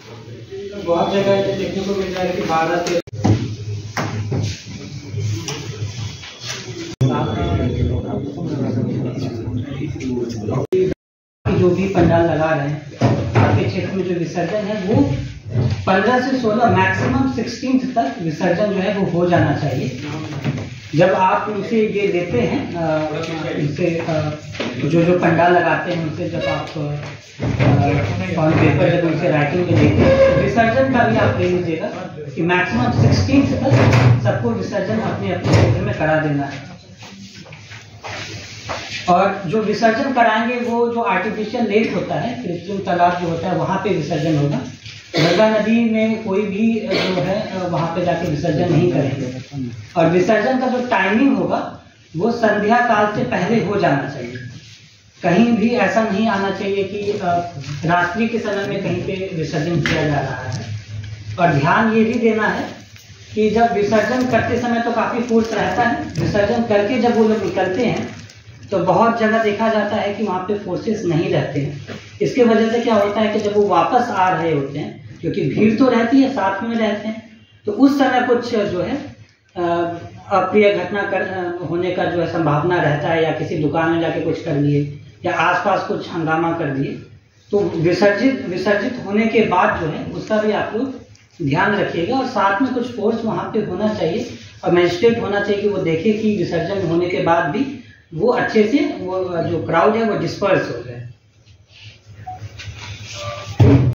बहुत जगह देखने को मिल जाएगी कि बारह से जो भी पंडाल लगा रहे हैं, आपके क्षेत्र में जो विसर्जन है, वो पंद्रह से सोलह मैक्सिमम सिक्सटीन तक विसर्जन जो है वो हो जाना चाहिए। जब आप उनसे ये देते हैं उनसे जो जो पंडाल लगाते हैं उनसे, जब आप ऑन पेपर जब उनसे राइटिंग में देते हैं तो विसर्जन का भी आप ले लीजिएगा कि मैक्सिमम सिक्सटीन तक सबको विसर्जन अपने अपने क्षेत्र में करा देना है। और जो विसर्जन कराएँगे, वो जो आर्टिफिशियल लेक होता है कृत्रिम तालाब जो होता है, वहाँ पे विसर्जन होगा। गंगा नदी में कोई भी जो है वहाँ पे जाके विसर्जन नहीं करेंगे। और विसर्जन का जो टाइमिंग होगा, वो संध्या काल से पहले हो जाना चाहिए। कहीं भी ऐसा नहीं आना चाहिए कि रात्रि के समय में कहीं पे विसर्जन किया जा रहा है। और ध्यान ये भी देना है कि जब विसर्जन करते समय तो काफ़ी फोर्स रहता है। विसर्जन करके जब वो लोग निकलते हैं तो बहुत जगह देखा जाता है कि वहाँ पे फोर्सेस नहीं रहते हैं। इसके वजह से क्या होता है कि जब वो वापस आ रहे होते हैं, क्योंकि भीड़ तो रहती है, साथ में रहते हैं तो उस समय कुछ जो है अप्रिय घटना कर होने का जो है संभावना रहता है, या किसी दुकान में जाके कुछ कर लिए, या आसपास कुछ हंगामा कर दिए तो विसर्जित विसर्जित होने के बाद जो है, उसका भी आप लोग ध्यान रखिएगा, और साथ में कुछ फोर्स वहाँ पे होना चाहिए, और मजिस्ट्रेट होना चाहिए कि वो देखे कि विसर्जन होने के बाद भी वो अच्छे से, वो जो क्राउड है, वो डिस्पर्स हो जाए।